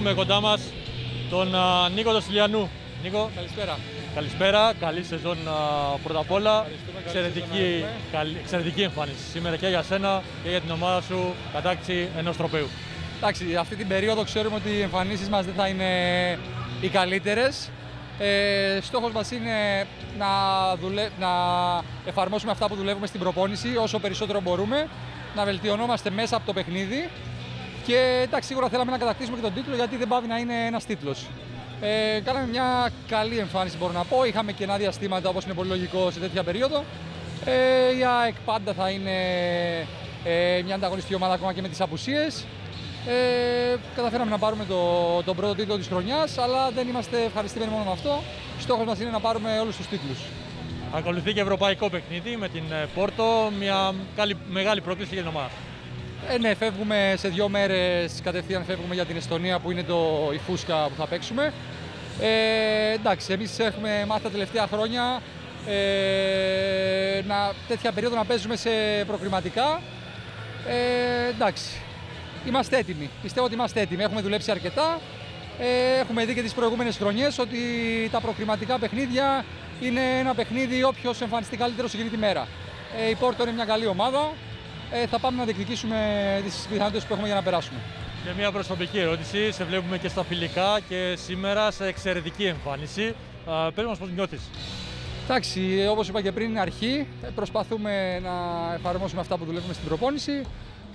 έχουμε κοντά μας τον α, Νίκο Δοσιλιανού. Νίκο, Καλησπέρα. καλησπέρα. Καλή σεζόν α, πρώτα απ' όλα. Ευχαριστούμε, καλή σεζόν Εξαιρετική, να έχουμε. καλή- εξαιρετική εμφάνιση σήμερα και για σένα και για την ομάδα σου. Κατάκτηση ενός τροπέου. Εντάξει, αυτή την περίοδο ξέρουμε ότι οι εμφανίσεις μας δεν θα είναι οι καλύτερες. Ε, στόχος μας είναι να, δουλε... να εφαρμόσουμε αυτά που δουλεύουμε στην προπόνηση όσο περισσότερο μπορούμε, να βελτιωνόμαστε μέσα από το παιχνίδι και εντάξει, σίγουρα θέλαμε να κατακτήσουμε και τον τίτλο γιατί δεν πάβει να είναι ένας τίτλος. Ε, κάναμε μια καλή εμφάνιση μπορώ να πω, είχαμε κενά διαστήματα όπως είναι πολύ λογικό σε τέτοια περίοδο. Ε, η ΑΕΚ πάντα θα είναι ε, μια ανταγωνιστική ομάδα ακόμα και με τις απουσίες. Ε, καταφέραμε να πάρουμε το, τον πρώτο τίτλο της χρονιάς, αλλά δεν είμαστε ευχαριστημένοι μόνο με αυτό. Στόχος μας είναι να πάρουμε όλους τους τίτλους. Ακολουθεί και ευρωπαϊκό παιχνίδι με την ε, Πόρτο. Μια καλή, μεγάλη πρόκληση για την ομάδα. Ε, ναι, φεύγουμε σε δύο μέρες, κατευθείαν φεύγουμε για την Εστονία που είναι το, η φούσκα που θα παίξουμε. Ε, εντάξει, εμείς έχουμε μάθει τα τελευταία χρόνια ε, να, τέτοια περίοδο να παίζουμε σε προκριματικά. Ε, εντάξει, είμαστε έτοιμοι. Πιστεύω ότι είμαστε έτοιμοι. Έχουμε δουλέψει αρκετά. Ε, έχουμε δει και τις προηγούμενες χρονιές ότι τα προκριματικά παιχνίδια είναι ένα παιχνίδι όποιος εμφανιστεί καλύτερος εκείνη τη μέρα. Ε, η Πόρτο είναι μια καλή ομάδα. Ε, θα πάμε να διεκδικήσουμε τις πιθανότητες που έχουμε για να περάσουμε. Και μια προσωπική ερώτηση. Σε βλέπουμε και στα φιλικά και σήμερα σε εξαιρετική εμφάνιση. Α, Πες μας πώς νιώθεις. Εντάξει, όπως είπα και πριν, είναι αρχή. Ε, Προσπαθούμε να εφαρμόσουμε αυτά που δουλεύουμε στην προπόνηση.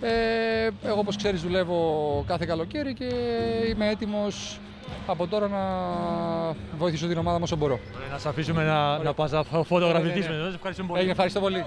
Ε, εγώ, όπως ξέρεις, δουλεύω κάθε καλοκαίρι και είμαι έτοιμος από τώρα να βοηθήσω την ομάδα μου όσο μπορώ. Να σε αφήσουμε να, να πας να φωτογραφηθείς με εμάς. Ευχαριστούμε πολύ. Έγινε, ευχαριστώ πολύ.